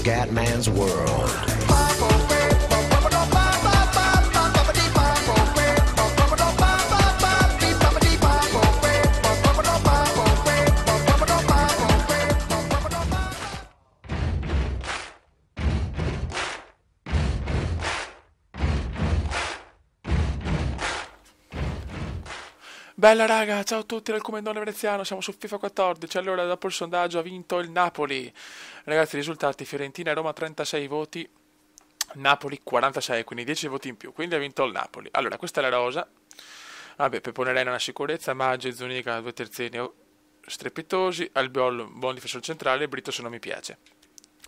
Scatman's World. Bella raga, ciao a tutti dal Comendone Veneziano, siamo su FIFA 14, allora dopo il sondaggio ha vinto il Napoli. Ragazzi, risultati, Fiorentina e Roma 36 voti, Napoli 46, quindi 10 voti in più, quindi ha vinto il Napoli. Allora, questa è la rosa, vabbè, Pepone Reina una sicurezza, Maggio e Zunica due terzini oh, strepitosi, Albiol buon difensore centrale, Brito se non mi piace.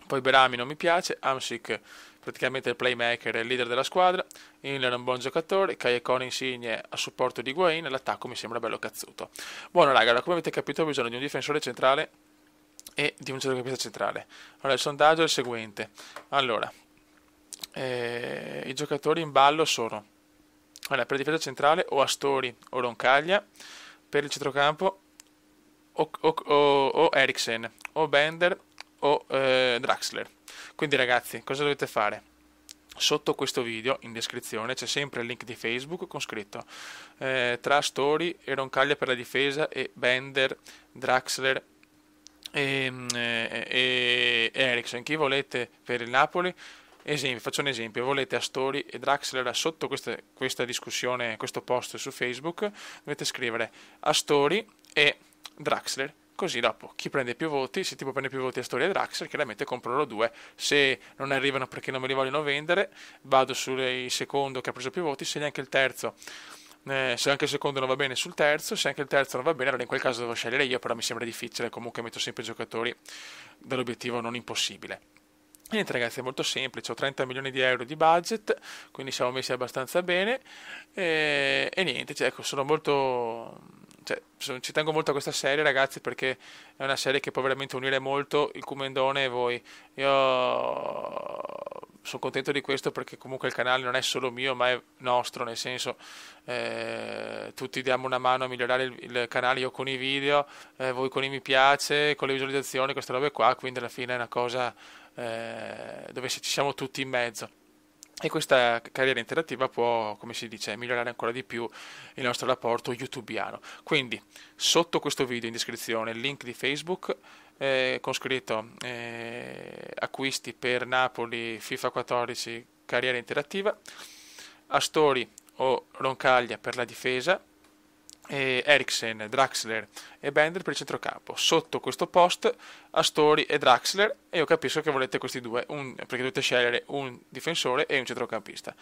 Poi Berami non mi piace, Amsic praticamente il playmaker e il leader della squadra, Inler è un buon giocatore, Kayekone Insigne a supporto di Guain, l'attacco mi sembra bello cazzuto. Buono raga, allora, come avete capito ho bisogno di un difensore centrale e di un centrocampista centrale. Allora il sondaggio è il seguente. Allora, eh, i giocatori in ballo sono allora, per difesa centrale o Astori o Roncaglia, per il centrocampo o, o, o, o Eriksen o Bender o eh, Draxler. Quindi ragazzi, cosa dovete fare? Sotto questo video, in descrizione, c'è sempre il link di Facebook con scritto eh, tra Story e Roncaglia per la difesa e Bender, Draxler e, mm, e, e Ericsson. Chi volete per il Napoli? Esempio, faccio un esempio, volete Astori e Draxler sotto questa, questa discussione, questo post su Facebook, dovete scrivere Astori e Draxler Così dopo chi prende più voti, se tipo prende più voti a Storia Draxler, chiaramente compro loro due. Se non arrivano perché non me li vogliono vendere, vado sul secondo che ha preso più voti, se neanche il terzo eh, se anche il secondo non va bene sul terzo, se anche il terzo non va bene, allora in quel caso devo scegliere io, però mi sembra difficile, comunque metto sempre i giocatori dall'obiettivo non impossibile. Niente ragazzi, è molto semplice, ho 30 milioni di euro di budget, quindi siamo messi abbastanza bene e, e niente, cioè, ecco, sono molto cioè, ci tengo molto a questa serie, ragazzi, perché è una serie che può veramente unire molto il Cumendone e voi. Io sono contento di questo perché comunque il canale non è solo mio, ma è nostro, nel senso eh, tutti diamo una mano a migliorare il, il canale, io con i video, eh, voi con i mi piace, con le visualizzazioni, queste robe qua, quindi alla fine è una cosa eh, dove ci siamo tutti in mezzo e questa carriera interattiva può, come si dice, migliorare ancora di più il nostro rapporto youtubiano. Quindi, sotto questo video in descrizione il link di Facebook eh, con scritto eh, acquisti per Napoli FIFA 14 carriera interattiva, Astori o Roncaglia per la difesa, e Eriksen, Draxler e Bender per il centrocampo. Sotto questo post Astori e Draxler e io capisco che volete questi due, un, perché dovete scegliere un difensore e un centrocampista.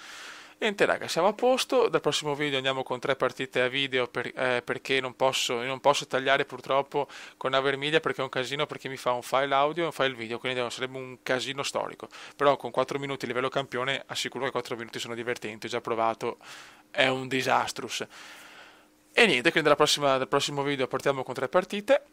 Niente raga, siamo a posto, dal prossimo video andiamo con tre partite a video per, eh, perché non posso, non posso, tagliare purtroppo con Avermiglia perché è un casino perché mi fa un file audio e un file video, quindi sarebbe un casino storico. Però con 4 minuti livello campione assicuro che 4 minuti sono divertenti, ho già provato, è un disastrus. E niente, quindi prossima, dal prossimo video partiamo con tre partite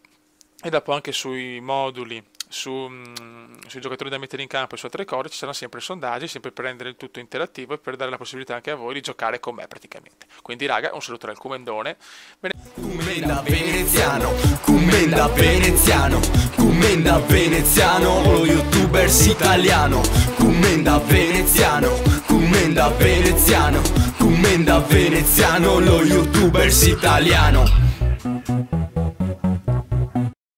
e dopo anche sui moduli, su, mm, sui giocatori da mettere in campo e su altre cose ci saranno sempre sondaggi, sempre per rendere il tutto interattivo e per dare la possibilità anche a voi di giocare con me praticamente. Quindi raga, un saluto dal Cumendone. Bene... Cumenda veneziano, Cumenda veneziano, Cumenda veneziano, lo youtubers italiano, Cumenda veneziano, Cumenda veneziano, Cumenda veneziano, lo youtubers italiano.